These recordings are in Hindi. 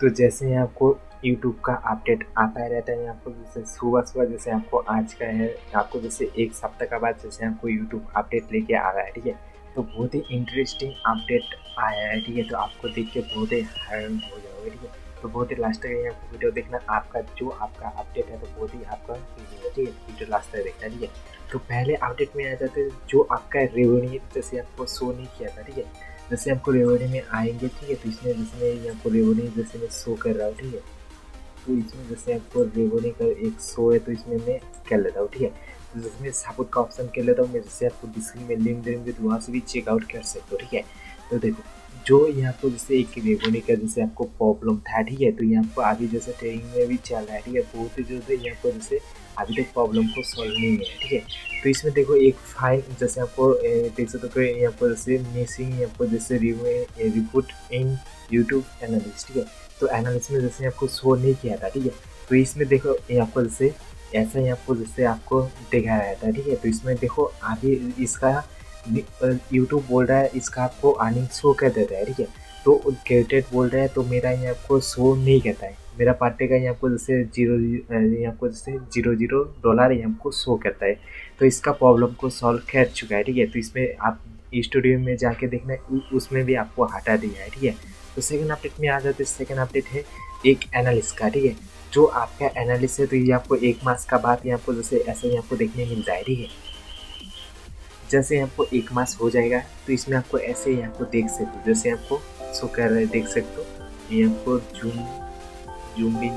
तो जैसे ही आपको यूट्यूब का अपडेट आता ही रहता है आपको जैसे सुबह सुबह जैसे आपको आज का है, आपको जैसे एक सप्ताह का बाद जैसे आपको यूट्यूब अपडेट लेके आ रहा है, ठीक है? तो बहुत ही इंटरेस्टिंग अपडेट आया है, ठीक है? तो आपको देख के बहुत ही हैरान हो जाओगे, ठीक है? तो बहुत ही लास्ट तक आपको वीडियो देखना, आपका जो आपका अपडेट है तो बहुत ही आपका ठीक है? वीडियो लास्ट तक देखना, ठीक है? तो पहले अपडेट में आ जाते जो आपका रेवेन्यू जैसे आपको शो नहीं किया था, ठीक है? जैसे आपको रेवड़ी में आएँगे, ठीक है तो इसमें जैसे मैं आपको रेवड़ी जैसे मैं शो कर रहा हूँ, ठीक है। तो इसमें जैसे आपको रेवड़ी का एक शो है तो इसमें मैं कर लेता हूँ, ठीक है। तो जैसे मैं सपोर्ट का ऑप्शन कर लेता हूँ, मैं जैसे आपको डिस्क्रीन में लिंक देंगे तो वहाँ से भी चेकआउट कर सकते हो, ठीक है। तो देखो जो यहाँ पर जैसे एक रेवेन्यू का जैसे आपको प्रॉब्लम था ठीक है तो यहाँ पर अभी जैसे ट्रेनिंग में भी चल रहा है, ठीक है? बहुत ही जैसे यहाँ पर जैसे अभी तक प्रॉब्लम को सॉल्व नहीं है, ठीक है? तो इसमें देखो एक फ़ाइल जैसे आपको देख सकते हो यहाँ पर जैसे मिसिंग यहाँ पर जैसे रिपोर्ट इन यूट्यूब एनालिस्ट ठीक है? तो एनालिस्ट में जैसे आपको शो नहीं किया था, ठीक है? तो इसमें देखो यहाँ पर जैसे, ऐसा यहाँ पर जैसे आपको दिखाया है ठीक है? तो इसमें देखो अभी इसका यूट्यूब बोल रहा है, इसका आपको अर्निंग शो कर देता है, ठीक है? तो क्रेडिट बोल रहा है तो मेरा यहाँ आपको शो नहीं कहता है। मेरा पार्टी का यहाँ आपको जैसे ज़ीरो यहाँ आपको जैसे ज़ीरो ज़ीरो डॉलर यहाँ आपको शो करता है। तो इसका प्रॉब्लम को सॉल्व कर चुका है, ठीक है? तो इसमें आप स्टूडियो में जाके देखना उसमें भी आपको हटा दिया है, ठीक है? तो सेकंड अपडेट में आ जाते सेकंड अपडेट है एक एनालिस्ट का, ठीक है? जो आपका एनालिस्ट है तो ये आपको एक मास का बाद ये आपको जैसे ऐसे ही आपको देखने मिलता है ठीक है? जैसे आपको एक मास हो जाएगा तो इसमें आपको ऐसे ही आपको देख सकते हो, जैसे आपको शो कर रहे देख सकते हो। ये आपको जूम जूम भी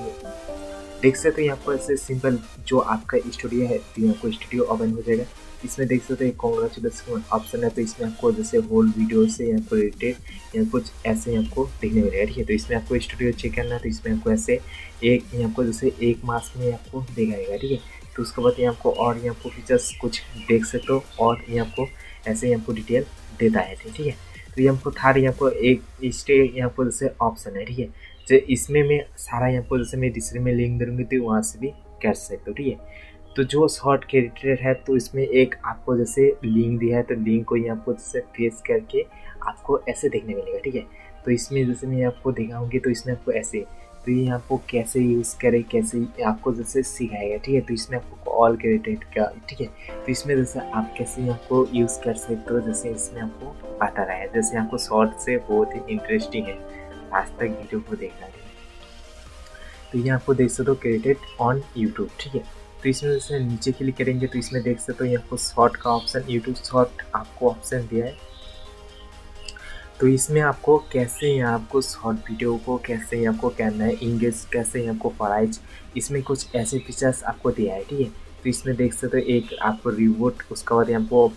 देख सकते हो, यहाँ पर ऐसे सिंपल जो आपका स्टूडियो है तो यहाँ को स्टूडियो ओपन हो जाएगा। इसमें देख सकते हो कॉन्ग्रेचुलेसन ऑप्शन है तो इसमें आपको जैसे होल वीडियो से यहाँ को रिलेटेड या कुछ ऐसे आपको देखने मिलेगा, ठीक है? तो इसमें आपको स्टूडियो चेक करना है तो इसमें आपको ऐसे एक, यहाँ को जैसे एक मास में आपको दिखाएगा, ठीक है? तो उसके बाद यहाँ आपको और यहाँ आपको फीचर्स कुछ देख सकते हो और यहाँ आपको ऐसे ही आपको डिटेल देता है, ठीक है? तो ये हमको थर्ड यहाँ पर एक स्टे यहाँ पर जैसे ऑप्शन है, ठीक है? जो इसमें मैं सारा यहाँ पर जैसे मैं डिस्क्रिप्शन में लिंक दूँगी तो वहाँ से भी कर सकते हो, ठीक है? तो जो शॉर्ट क्रेडिटेड है तो इसमें एक आपको जैसे लिंक दिया है तो लिंक को यहाँ पर जैसे फेस करके आपको ऐसे देखने मिलेगा, ठीक है? तो इसमें जैसे मैं आपको दिखाऊँगी तो इसमें आपको ऐसे तो ये आपको कैसे यूज़ करें, कैसे आपको जैसे सिखाएगा, ठीक है? तो इसमें आपको ऑल क्रेडिटेड का, ठीक है? तो इसमें जैसे आप कैसे आपको यूज़ कर सकते हो, जैसे इसमें आपको पता रहा। जैसे आपको शॉर्ट से बहुत ही इंटरेस्टिंग है। आज तक वीडियो को देखना है। तो ये आपको देख सकते हो क्रेडिट ऑन यूट्यूब ठीक है? तो इसमें जैसे नीचे क्लिक करेंगे तो इसमें देख सकते हो यहाँ पर शॉर्ट का ऑप्शन यूट्यूब शॉर्ट आपको ऑप्शन दिया है। तो इसमें आपको कैसे यहाँ आपको शॉर्ट वीडियो को कैसे आपको करना है इंगेज कैसे आपको प्राइज इसमें कुछ ऐसे फीचर्स आपको दिया है, ठीक है? तो इसमें देख सकते हो एक आपको रिवोट उसके बाद यहाँ को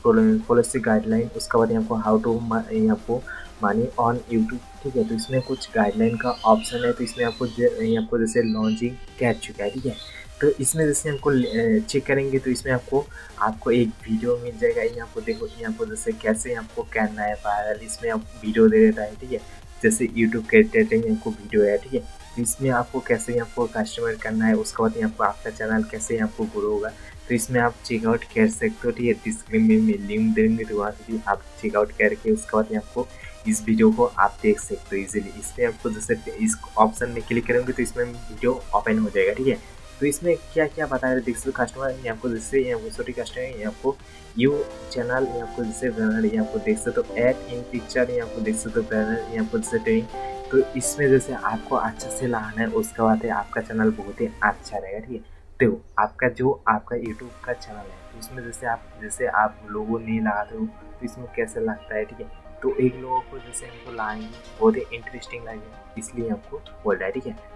पॉलिसी गाइडलाइन उसके बाद यहाँ को हाउ टू यहाँ को मानी ऑन यूट्यूब ठीक है? तो इसमें कुछ गाइडलाइन का ऑप्शन है तो इसमें आपको आपको जैसे लॉन्चिंग कर चुका है ठीक है? तो इसमें जैसे हमको चेक करेंगे तो इसमें आपको आपको एक वीडियो मिल जाएगा। यहाँ को देखो यहाँ को जैसे कैसे आपको करना है वायरल इसमें आप वीडियो दे देता है, ठीक है? जैसे यूट्यूब के आपको वीडियो है, ठीक है? तो इसमें आपको कैसे यहाँ आपको कस्टमर करना है, उसके बाद आपको आपका चैनल कैसे यहाँ आपको ग्रो होगा तो इसमें आप चेकआउट कर सकते हो, ठीक है? डिस्क्रिप्शन में लिंक देंगे तो वहाँ से भी आप चेकआउट करके उसके बाद आपको इस वीडियो को आप देख सकते हो इजीली इसमें आपको जैसे इस ऑप्शन में क्लिक करेंगे तो इसमें वीडियो ओपन हो जाएगा, ठीक है? तो इसमें क्या क्या बता रहे सकते कस्टमर ये आपको जैसे ये आपको सॉरी कस्टमर ये आपको यू चैनल ये आपको जैसे बैनर ये आपको देख सकते हो एड इन पिक्चर ये आपको देख सकते हो बैनर ये आपको जैसे ट्रेनिंग तो इसमें जैसे आपको अच्छा से लाना है, उसके बाद आपका चैनल बहुत ही अच्छा रहेगा, ठीक है? तो आपका जो आपका यूट्यूब का चैनल है तो इसमें जैसे आप जैसे आप लोगों नहीं लगाते हो तो इसमें कैसे लगता है, ठीक है? तो एक लोगों को जैसे हमको लाएँगे बहुत ही इंटरेस्टिंग लगेगा इसलिए आपको बोल रहा है, ठीक है?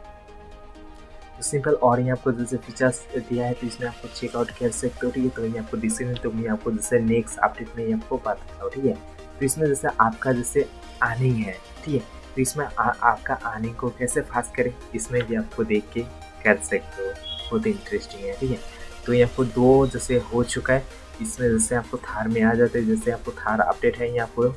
सिंपल और यहाँ आपको जैसे फीचर्स दिया है तो इसमें आपको चेकआउट कर सकते हो ठीक है तो ये आपको डिस्क्रिप्शन तो मैं आपको जैसे नेक्स्ट अपडेट में आपको बताता हूँ, ठीक है? तो इसमें जैसे आपका जैसे अर्निंग है, ठीक है? तो इसमें आपका अर्निंग को कैसे फास्ट करें, इसमें भी आपको देख के कर सकते हो, बहुत इंटरेस्टिंग है, ठीक है? तो ये आपको दो जैसे हो चुका है, इसमें जैसे आपको थार में आ जाते हैं, जैसे आपको थार अपडेट है, यहाँ पर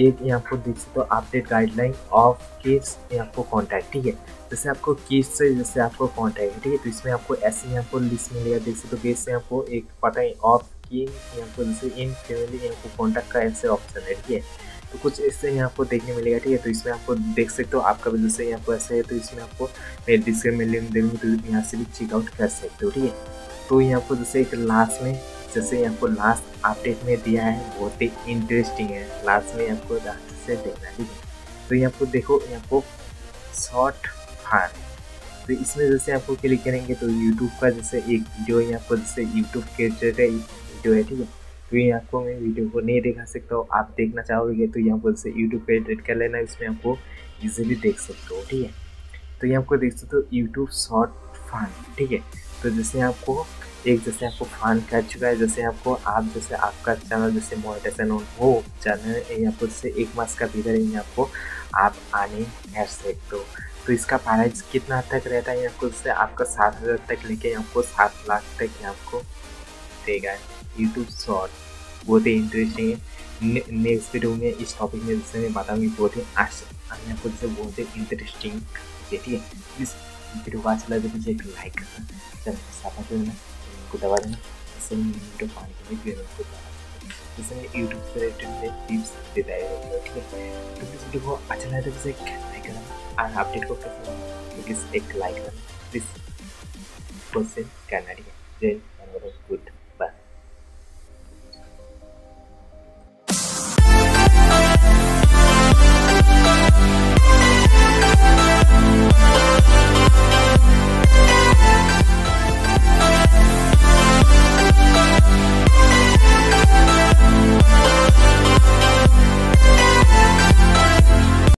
एक यहाँ पर देख सकते हो अपडेट गाइडलाइन ऑफ़ किड्स यहाँ आपको कॉन्टैक्ट ठीक है? जैसे आपको किड्स से जैसे आपको कॉन्टैक्ट है, ठीक है? तो इसमें आपको ऐसे यहाँ पर लिस्ट मिलेगा, देख सकते हो किड्स से आपको एक पता है ऑफ़ की यहाँ पर जैसे इन फैमिली यहाँ को कॉन्टैक्ट का ऐसे ऑप्शन है, ठीक है? तो कुछ इससे यहाँ आपको देखने मिलेगा, ठीक है? तो इसमें आपको देख सकते हो आपका वजह से यहाँ पर ऐसे है तो इसमें आपको मेरे डिस्क्रिप्शन में लिंक दे तो यहाँ से भी चेकआउट कर सकते हो, ठीक है? तो यहाँ पर जैसे एक लास्ट में जैसे आपको लास्ट अपडेट में दिया है, बहुत ही इंटरेस्टिंग है। लास्ट में आपको से देखना ठीक है? तो ये आपको देखो, ये आपको शॉर्ट फान तो इसमें जैसे आपको क्लिक करेंगे तो यूट्यूब का जैसे एक वीडियो है आपको जैसे यूट्यूब के वीडियो है, ठीक है? तो ये आपको मैं वीडियो को नहीं दिखा सकता हूँ, आप देखना चाहोगे तो यहाँ पर जैसे यूट्यूब पे एडिट कर लेना, इसमें आपको इजीली देख सकते हो, ठीक है? तो ये आपको देख सकते हो यूट्यूब शॉर्ट फान ठीक है? तो जैसे आपको एक जैसे आपको फान कर चुका है, जैसे आपको आप, जैसे आपका चैनल जैसे मोनेटाइजेशन ऑन हो चैनल यहाँ पर जैसे एक मास का भीतर ही आपको आप आने कर सकते हो तो इसका प्राइस कितना तक रहता है, या आपको जैसे आपका सात हज़ार तक लेके आपको सात लाख तक आपको देगा। यूट्यूब शॉर्ट बहुत ही इंटरेस्टिंग है। नेक्स्ट वीडियो में, इस टॉपिक में जैसे मैं बताऊँगी, बहुत ही आसान आपको जैसे बहुत ही इंटरेस्टिंग ठीक है। वीडियो को अच्छा लगे तो एक लाइक करना, चैनल करना। उनको दबा देना इससे वीडियो पाने के लिए फिर उनको जैसे मैं यूट्यूब से रिलेटेड टिप्स देता है, ठीक है? तो इस वीडियो को अच्छा लगे तो मुझे एक लाइक करना और अपडेट को कैसे